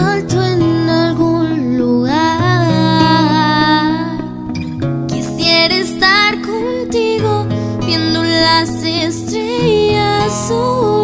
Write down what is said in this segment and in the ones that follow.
alto en algún lugar. Quisiera estar contigo viendo las estrellas. Oh,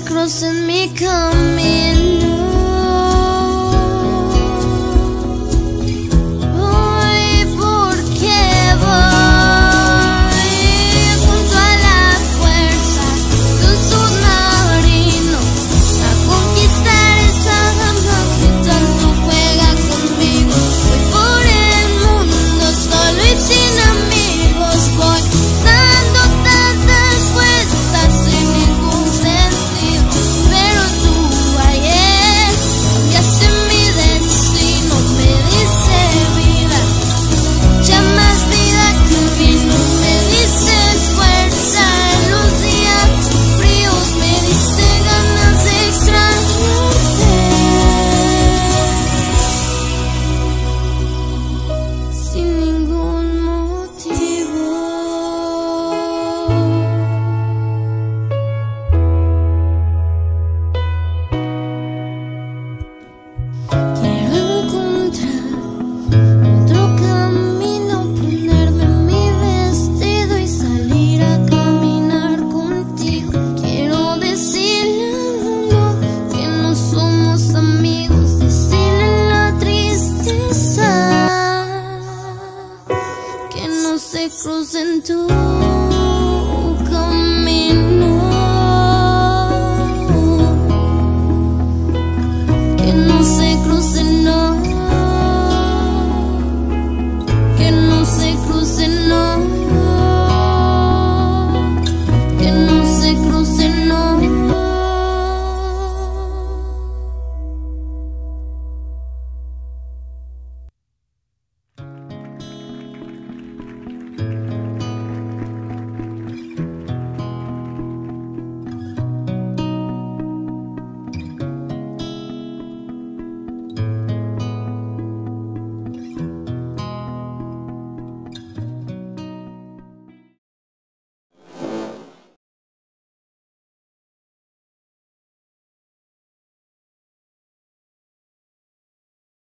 crossing me coming. frozen to come in.